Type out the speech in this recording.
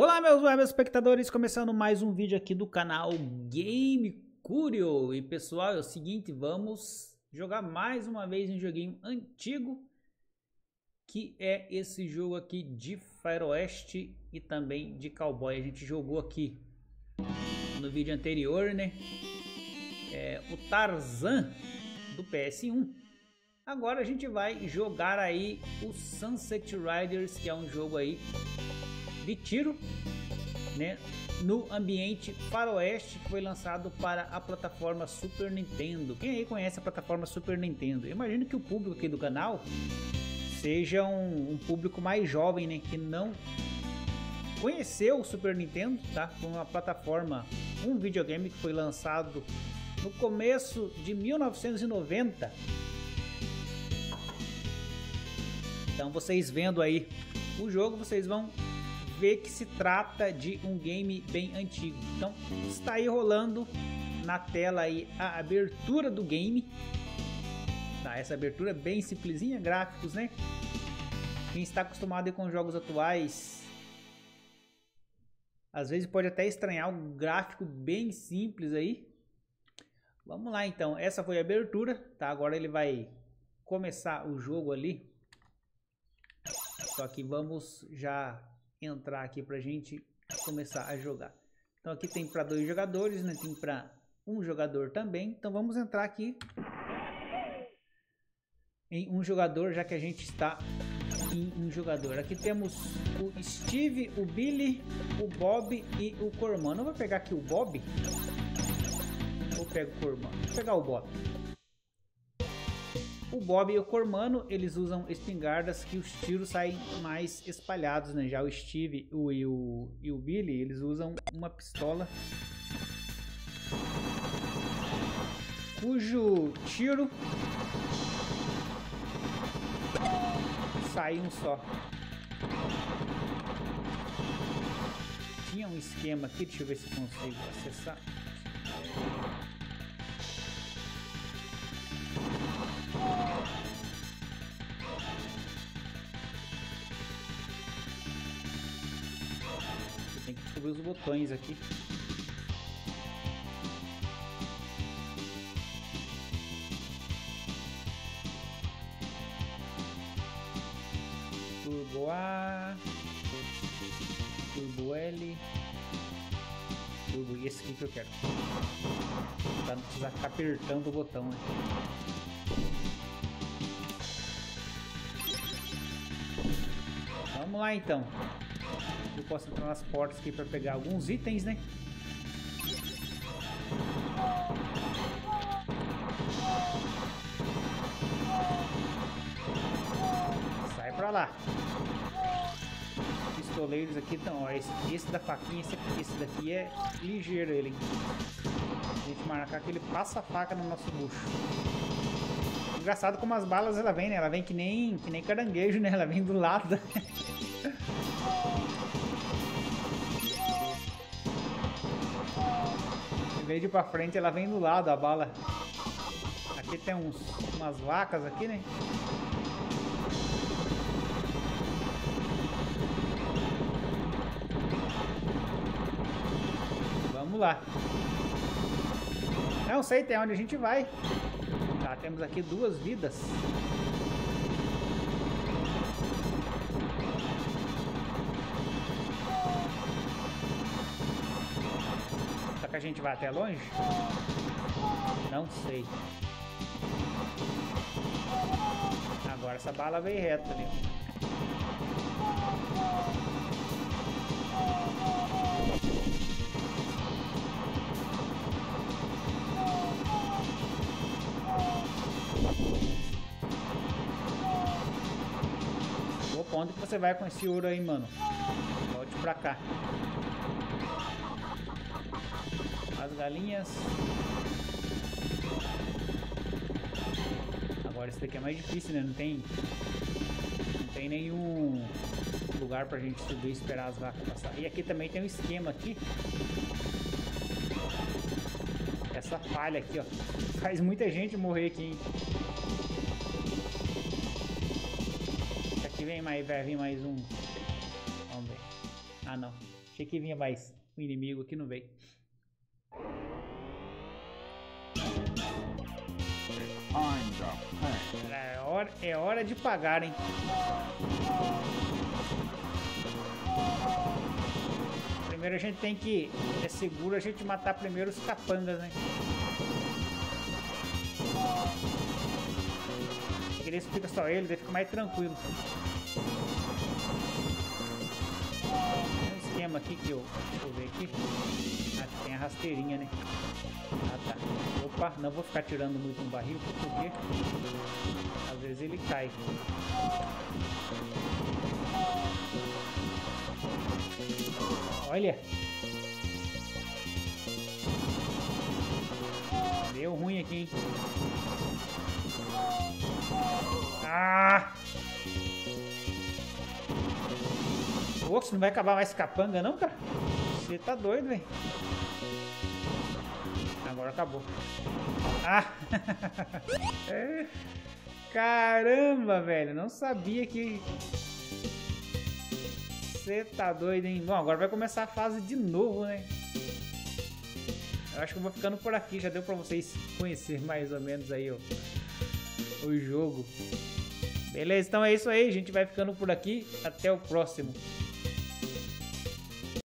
Olá meus web espectadores, começando mais um vídeo aqui do canal Game Curio. E pessoal, é o seguinte, vamos jogar mais uma vez um joguinho antigo, que é esse jogo aqui de faroeste e também de cowboy. A gente jogou aqui no vídeo anterior, né? É, o Tarzan do PS1. Agora a gente vai jogar aí o Sunset Riders, que é um jogo aí de tiro, né, no ambiente faroeste que foi lançado para a plataforma Super Nintendo. Quem aí conhece a plataforma Super Nintendo? Eu imagino que o público aqui do canal seja um, um público mais jovem, né, que não conheceu o Super Nintendo, tá? Com uma plataforma, um videogame que foi lançado no começo de 1990 Então vocês vendo aí o jogo, vocês vão ver que se trata de um game bem antigo. Então está aí rolando na tela aí a abertura do game. Tá, essa abertura é bem simplesinha, gráficos, né? Quem está acostumado com jogos atuais, às vezes pode até estranhar um gráfico bem simples aí. Vamos lá então, essa foi a abertura, tá? Agora ele vai começar o jogo ali. Só que vamos já entrar aqui para a gente começar a jogar. Então aqui tem para dois jogadores, né? Tem para um jogador também. Então vamos entrar aqui em um jogador, já que a gente está em um jogador. Aqui temos o Steve, o Billy, o Bob e o Cormano. Eu vou pegar aqui o Bob. Ou pego o Cormano? Vou pegar o Bob. O Bob e o Cormano, eles usam espingardas que os tiros saem mais espalhados, né? Já o Steve o, e, o, e o Billy, eles usam uma pistola cujo tiro sai um só. Tinha um esquema aqui, deixa eu ver se consigo acessar. Os botões aqui. Turbo A, Turbo L, Turbo e esse aqui que eu quero. Pra não precisar ficar apertando o botão, né? Vamos lá então. Eu posso entrar nas portas aqui para pegar alguns itens, né? Sai pra lá. Pistoleiros aqui estão. Esse, esse da faquinha, esse, esse daqui é ligeiro ele. A gente marcar que ele passa a faca no nosso bucho. Engraçado como as balas ela vem, né? Ela vem que nem, que nem caranguejo, né? Ela vem do lado. ir pra frente, ela vem do lado, a bala. Aqui tem uns, umas vacas aqui, né? Vamos lá. Não sei até onde a gente vai. Tá, temos aqui duas vidas. Que a gente vai até longe? Não sei. Agora essa bala veio reta ali. onde que você vai com esse ouro aí, mano? Volte pra cá. As galinhas. Agora esse daqui é mais difícil, né? Não tem... Não tem nenhum lugar pra gente subir e esperar as vacas passar. E aqui também tem um esquema aqui. Essa falha aqui, ó. Faz muita gente morrer aqui, hein? vem mais, vai vir mais um. Vamos ver. Ah não. Achei que vinha mais um inimigo aqui, não veio. É hora, é hora de pagar, hein? Primeiro a gente tem que... É seguro a gente matar primeiro os capangas, né? Porque daí fica só ele, daí fica mais tranquilo. Aqui que eu... Eu ver aqui. Ah, tem a rasteirinha, né? Ah, tá. Opa, não vou ficar tirando muito um barril, porque às vezes ele cai. Olha. Deu ruim aqui, hein? Pô, você não vai acabar mais capanga não, cara? Você tá doido, velho. Agora acabou. Ah! é. Caramba, velho. Não sabia que você tá doido, hein? Bom, agora vai começar a fase de novo, né? Eu acho que eu vou ficando por aqui. Já deu pra vocês conhecer mais ou menos aí, ó, o jogo. Beleza, então é isso aí. A gente vai ficando por aqui. Até o próximo.